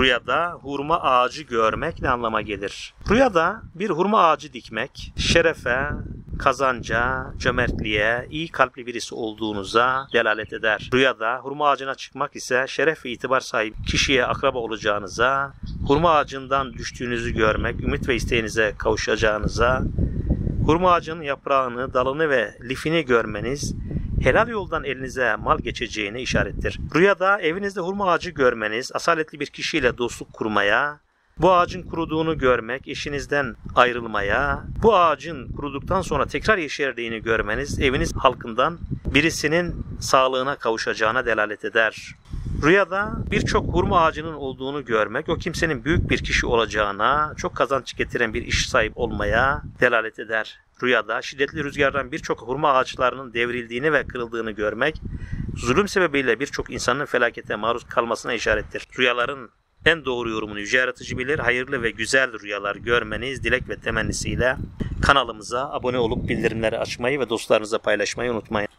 Rüyada hurma ağacı görmek ne anlama gelir? Rüyada bir hurma ağacı dikmek şerefe, kazanca, cömertliğe, iyi kalpli birisi olduğunuza delalet eder. Rüyada hurma ağacına çıkmak ise şeref ve itibar sahibi kişiye akraba olacağınıza, hurma ağacından düştüğünüzü görmek, ümit ve isteğinize kavuşacağınıza, hurma ağacının yaprağını, dalını ve lifini görmeniz, helal yoldan elinize mal geçeceğine işarettir. Rüyada evinizde hurma ağacı görmeniz, asaletli bir kişiyle dostluk kurmaya, bu ağacın kuruduğunu görmek, eşinizden ayrılmaya, bu ağacın kuruduktan sonra tekrar yeşerdiğini görmeniz, eviniz halkından birisinin sağlığına kavuşacağına delalet eder. Rüyada birçok hurma ağacının olduğunu görmek, o kimsenin büyük bir kişi olacağına, çok kazanç getiren bir iş sahip olmaya delalet eder. Rüyada şiddetli rüzgardan birçok hurma ağaçlarının devrildiğini ve kırıldığını görmek, zulüm sebebiyle birçok insanın felakete maruz kalmasına işarettir. Rüyaların en doğru yorumunu Yüce Yaratıcı bilir. Hayırlı ve güzel rüyalar görmeniz dilek ve temennisiyle kanalımıza abone olup bildirimleri açmayı ve dostlarınızla paylaşmayı unutmayın.